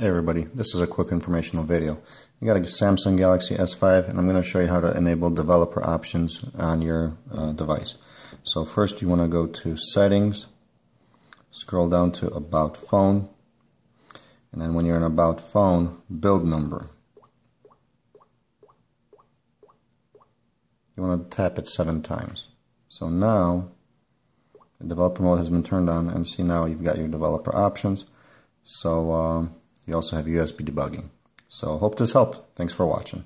Hey everybody, this is a quick informational video. You got a Samsung Galaxy S5 and I'm going to show you how to enable developer options on your uh, device. So first you want to go to settings, scroll down to about phone, and then when you're in about phone, build number. You want to tap it seven times. So now the developer mode has been turned on and see now you've got your developer options. So um, you also have USB debugging. So hope this helped. Thanks for watching.